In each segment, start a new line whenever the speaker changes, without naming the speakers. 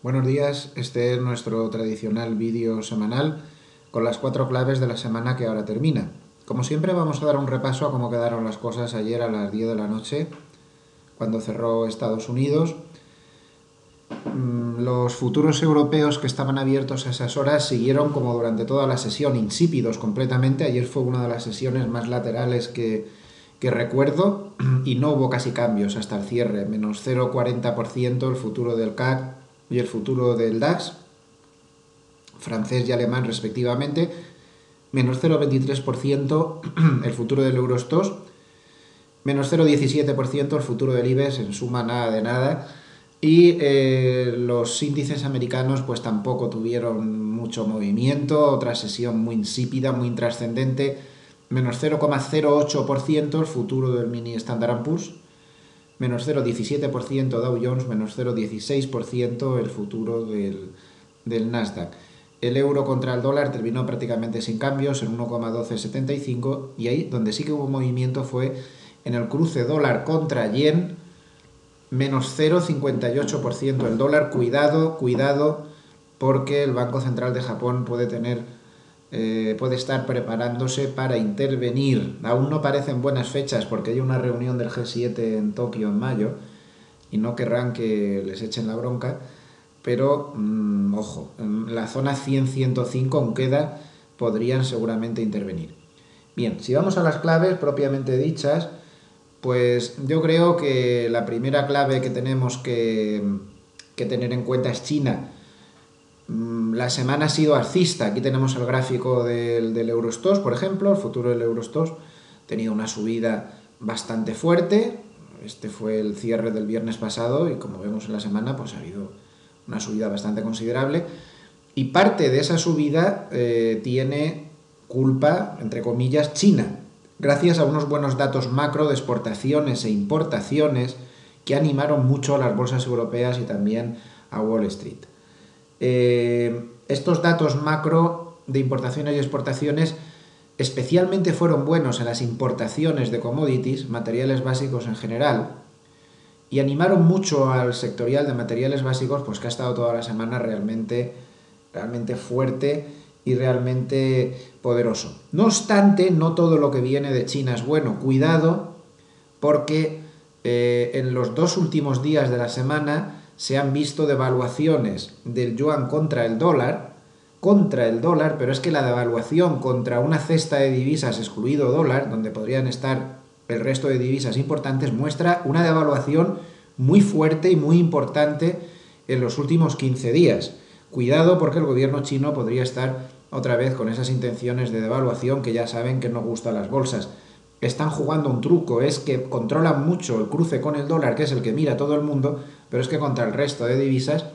Buenos días, este es nuestro tradicional vídeo semanal con las cuatro claves de la semana que ahora termina. Como siempre vamos a dar un repaso a cómo quedaron las cosas ayer a las 10 de la noche, cuando cerró Estados Unidos. Mm, los futuros europeos que estaban abiertos a esas horas siguieron como durante toda la sesión, insípidos completamente. Ayer fue una de las sesiones más laterales que, que recuerdo y no hubo casi cambios hasta el cierre, menos 0,40% el futuro del CAC y el futuro del DAX, francés y alemán respectivamente, menos 0,23% el futuro del Eurostox, menos 0,17% el futuro del IBEX, en suma nada de nada, y eh, los índices americanos pues tampoco tuvieron mucho movimiento, otra sesión muy insípida, muy intrascendente, menos 0,08% el futuro del mini Standard Poor's, menos 0,17% Dow Jones, menos 0,16% el futuro del, del Nasdaq. El euro contra el dólar terminó prácticamente sin cambios en 1,1275 y ahí donde sí que hubo movimiento fue en el cruce dólar contra yen, menos 0,58% el dólar. Cuidado, cuidado, porque el Banco Central de Japón puede tener eh, puede estar preparándose para intervenir. Aún no parecen buenas fechas porque hay una reunión del G7 en Tokio en mayo y no querrán que les echen la bronca, pero mm, ojo, en la zona 100-105 aún queda, podrían seguramente intervenir. Bien, si vamos a las claves propiamente dichas, pues yo creo que la primera clave que tenemos que, tener en cuenta es China la semana ha sido alcista. Aquí tenemos el gráfico del, del Eurostox, por ejemplo, el futuro del Eurostox. Ha tenido una subida bastante fuerte. Este fue el cierre del viernes pasado y como vemos en la semana, pues ha habido una subida bastante considerable. Y parte de esa subida eh, tiene culpa, entre comillas, China, gracias a unos buenos datos macro de exportaciones e importaciones que animaron mucho a las bolsas europeas y también a Wall Street. Eh, estos datos macro de importaciones y exportaciones especialmente fueron buenos en las importaciones de commodities, materiales básicos en general, y animaron mucho al sectorial de materiales básicos, pues que ha estado toda la semana realmente, realmente fuerte y realmente poderoso. No obstante, no todo lo que viene de China es bueno. Cuidado, porque eh, en los dos últimos días de la semana se han visto devaluaciones del yuan contra el dólar, contra el dólar, pero es que la devaluación contra una cesta de divisas excluido dólar, donde podrían estar el resto de divisas importantes, muestra una devaluación muy fuerte y muy importante en los últimos 15 días. Cuidado porque el gobierno chino podría estar otra vez con esas intenciones de devaluación que ya saben que no gusta a las bolsas. Están jugando un truco, es que controlan mucho el cruce con el dólar, que es el que mira todo el mundo, pero es que contra el resto de divisas,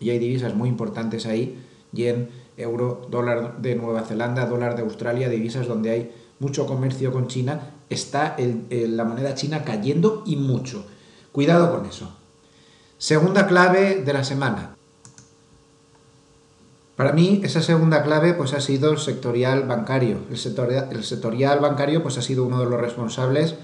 y hay divisas muy importantes ahí, yen, euro, dólar de Nueva Zelanda, dólar de Australia, divisas donde hay mucho comercio con China, está la moneda china cayendo y mucho. Cuidado con eso. Segunda clave de la semana. Para mí, esa segunda clave pues, ha sido el sectorial bancario. El sectorial, el sectorial bancario pues, ha sido uno de los responsables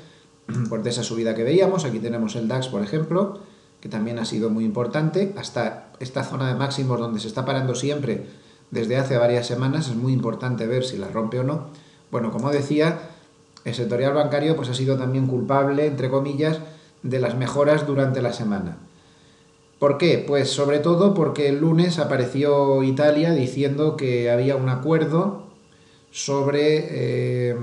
pues, de esa subida que veíamos. Aquí tenemos el DAX, por ejemplo, que también ha sido muy importante, hasta esta zona de máximos donde se está parando siempre desde hace varias semanas, es muy importante ver si la rompe o no. Bueno, como decía, el sectorial bancario pues ha sido también culpable, entre comillas, de las mejoras durante la semana. ¿Por qué? Pues sobre todo porque el lunes apareció Italia diciendo que había un acuerdo sobre eh,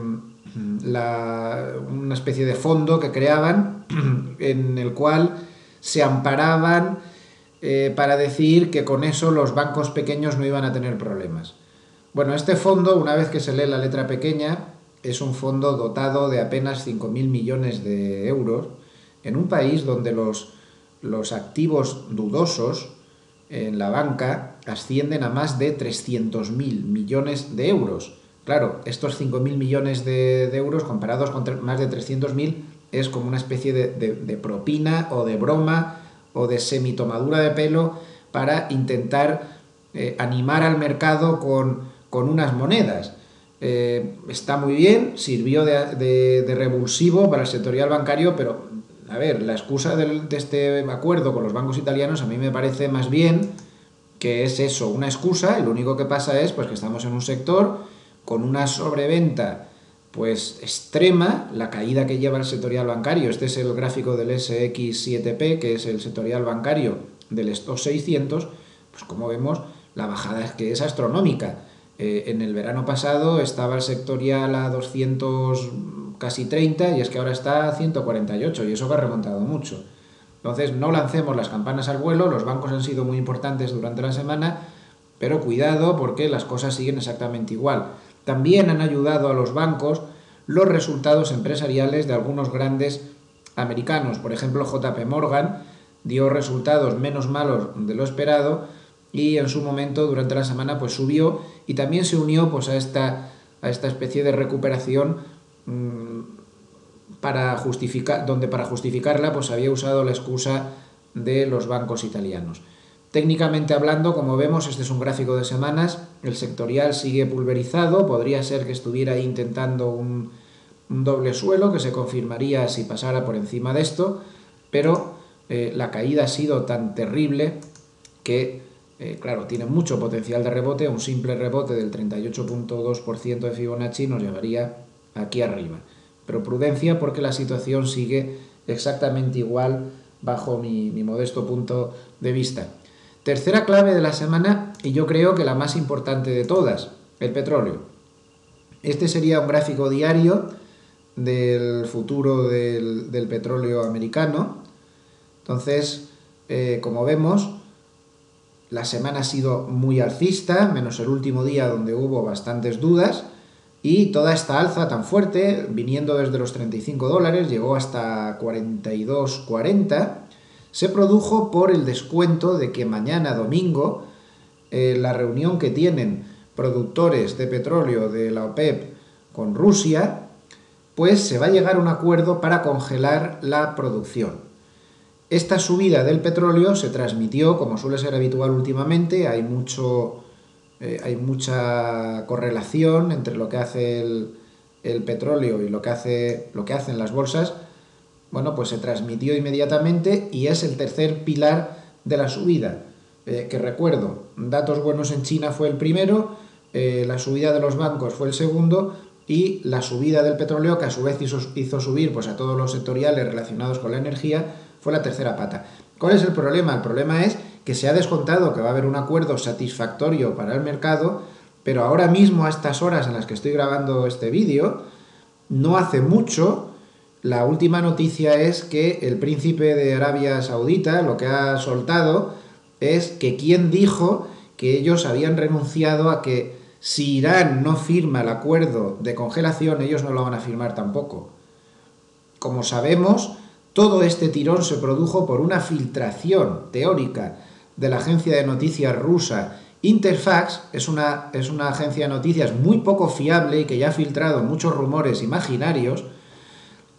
una especie de fondo que creaban en el cual se amparaban eh, para decir que con eso los bancos pequeños no iban a tener problemas. Bueno, este fondo, una vez que se lee la letra pequeña, es un fondo dotado de apenas 5.000 millones de euros en un país donde los, los activos dudosos en la banca ascienden a más de 300.000 millones de euros. Claro, estos 5.000 millones de, de, euros comparados con más de 300.000 es como una especie de, propina o de broma o de semitomadura de pelo para intentar eh, animar al mercado con, unas monedas. Eh, está muy bien, sirvió de, revulsivo para el sectorial bancario, pero a ver, la excusa de este acuerdo con los bancos italianos a mí me parece más bien que es eso, una excusa, y lo único que pasa es pues, que estamos en un sector con una sobreventa pues extrema, la caída que lleva el sectorial bancario, este es el gráfico del SX7P, que es el sectorial bancario del estos 600, pues como vemos, la bajada es que es astronómica. Eh, en el verano pasado estaba el sectorial a 200 casi 30 y es que ahora está a 148 y eso que ha remontado mucho. Entonces no lancemos las campanas al vuelo, los bancos han sido muy importantes durante la semana, pero cuidado porque las cosas siguen exactamente igual. También han ayudado a los bancos los resultados empresariales de algunos grandes americanos. Por ejemplo, JP Morgan dio resultados menos malos de lo esperado y en su momento durante la semana pues subió y también se unió pues a esta, a esta especie de recuperación mm, para justificar, donde para justificarla pues había usado la excusa de los bancos italianos. Técnicamente hablando, como vemos, este es un gráfico de semanas, el sectorial sigue pulverizado, podría ser que estuviera intentando un, doble suelo que se confirmaría si pasara por encima de esto, pero eh, la caída ha sido tan terrible que, eh, claro, tiene mucho potencial de rebote, un simple rebote del 38.2% de Fibonacci nos llevaría aquí arriba. Pero prudencia porque la situación sigue exactamente igual bajo mi modesto punto de vista. Tercera clave de la semana, y yo creo que la más importante de todas, el petróleo. Este sería un gráfico diario del futuro del, petróleo americano. Entonces, eh, como vemos, la semana ha sido muy alcista, menos el último día donde hubo bastantes dudas, y toda esta alza tan fuerte, viniendo desde los 35 dólares, llegó hasta 42,40 se produjo por el descuento de que mañana domingo eh, la reunión que tienen productores de petróleo de la OPEP con Rusia, pues se va a llegar a un acuerdo para congelar la producción. Esta subida del petróleo se transmitió, como suele ser habitual últimamente, hay, mucho, eh, hay mucha correlación entre lo que hace el, el petróleo y lo que, hace, lo que hacen las bolsas, bueno, pues se transmitió inmediatamente y es el tercer pilar de la subida. Eh, que recuerdo, datos buenos en China fue el primero, eh, la subida de los bancos fue el segundo y la subida del petróleo, que a su vez hizo, subir pues, a todos los sectoriales relacionados con la energía, fue la tercera pata. ¿Cuál es el problema? El problema es que se ha descontado que va a haber un acuerdo satisfactorio para el mercado, pero ahora mismo, a estas horas en las que estoy grabando este vídeo, no hace mucho la última noticia es que el príncipe de Arabia Saudita lo que ha soltado es que quien dijo que ellos habían renunciado a que si Irán no firma el acuerdo de congelación, ellos no lo van a firmar tampoco. Como sabemos, todo este tirón se produjo por una filtración teórica de la agencia de noticias rusa Interfax, es una, es una agencia de noticias muy poco fiable y que ya ha filtrado muchos rumores imaginarios,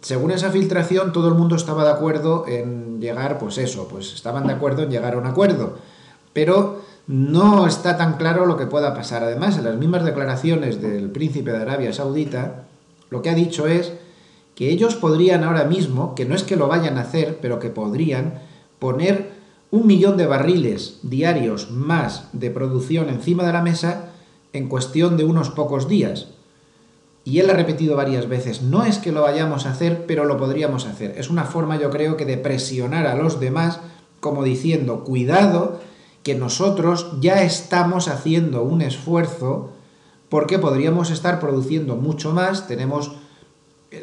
según esa filtración, todo el mundo estaba de acuerdo en llegar, pues eso, pues estaban de acuerdo en llegar a un acuerdo. Pero no está tan claro lo que pueda pasar. Además, en las mismas declaraciones del príncipe de Arabia Saudita, lo que ha dicho es que ellos podrían ahora mismo, que no es que lo vayan a hacer, pero que podrían poner un millón de barriles diarios más de producción encima de la mesa en cuestión de unos pocos días y él ha repetido varias veces, no es que lo vayamos a hacer, pero lo podríamos hacer. Es una forma, yo creo, que de presionar a los demás, como diciendo, cuidado, que nosotros ya estamos haciendo un esfuerzo porque podríamos estar produciendo mucho más, tenemos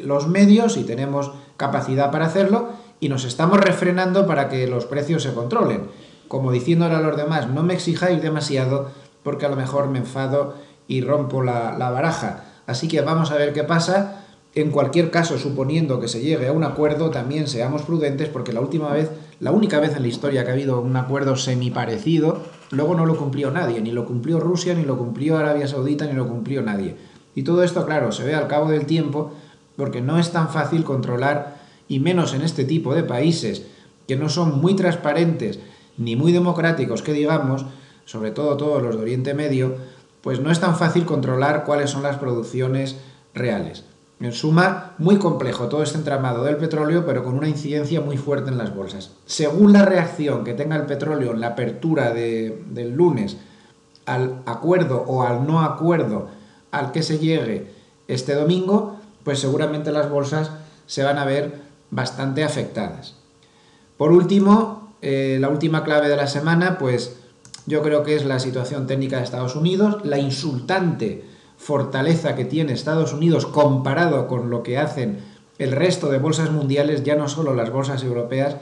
los medios y tenemos capacidad para hacerlo y nos estamos refrenando para que los precios se controlen. Como diciéndole a los demás, no me exijáis demasiado porque a lo mejor me enfado y rompo la, la baraja. Así que vamos a ver qué pasa. En cualquier caso, suponiendo que se llegue a un acuerdo, también seamos prudentes porque la última vez, la única vez en la historia que ha habido un acuerdo semi-parecido, luego no lo cumplió nadie, ni lo cumplió Rusia, ni lo cumplió Arabia Saudita, ni lo cumplió nadie. Y todo esto, claro, se ve al cabo del tiempo porque no es tan fácil controlar, y menos en este tipo de países que no son muy transparentes ni muy democráticos, que digamos, sobre todo todos los de Oriente Medio, pues no es tan fácil controlar cuáles son las producciones reales. En suma, muy complejo todo este entramado del petróleo, pero con una incidencia muy fuerte en las bolsas. Según la reacción que tenga el petróleo en la apertura del lunes al acuerdo o al no acuerdo al que se llegue este domingo, pues seguramente las bolsas se van a ver bastante afectadas. Por último, eh, la última clave de la semana, pues yo creo que es la situación técnica de Estados Unidos, la insultante fortaleza que tiene Estados Unidos comparado con lo que hacen el resto de bolsas mundiales, ya no solo las bolsas europeas,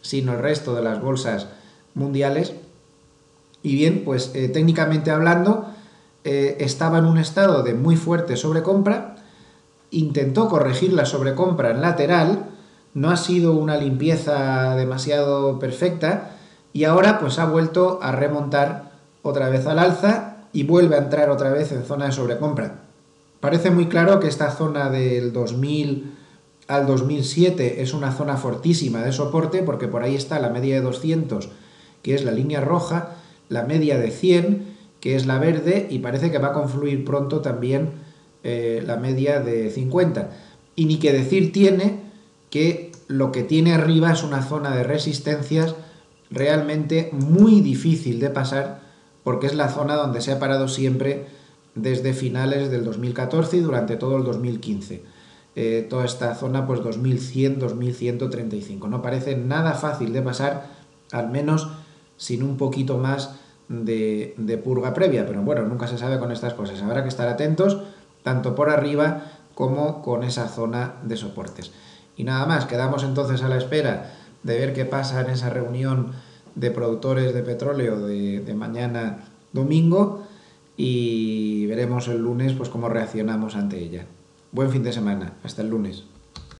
sino el resto de las bolsas mundiales. Y bien, pues eh, técnicamente hablando, eh, estaba en un estado de muy fuerte sobrecompra, intentó corregir la sobrecompra en lateral, no ha sido una limpieza demasiado perfecta y ahora pues ha vuelto a remontar otra vez al alza y vuelve a entrar otra vez en zona de sobrecompra. Parece muy claro que esta zona del 2000 al 2007 es una zona fortísima de soporte porque por ahí está la media de 200 que es la línea roja, la media de 100 que es la verde y parece que va a confluir pronto también eh, la media de 50. Y ni que decir tiene que lo que tiene arriba es una zona de resistencias realmente muy difícil de pasar porque es la zona donde se ha parado siempre desde finales del 2014 y durante todo el 2015. Eh, toda esta zona, pues 2100, 2135. No parece nada fácil de pasar, al menos sin un poquito más de, de purga previa. Pero bueno, nunca se sabe con estas cosas. Habrá que estar atentos, tanto por arriba como con esa zona de soportes. Y nada más, quedamos entonces a la espera de ver qué pasa en esa reunión de productores de petróleo de, mañana domingo y veremos el lunes pues cómo reaccionamos ante ella. Buen fin de semana, hasta el lunes.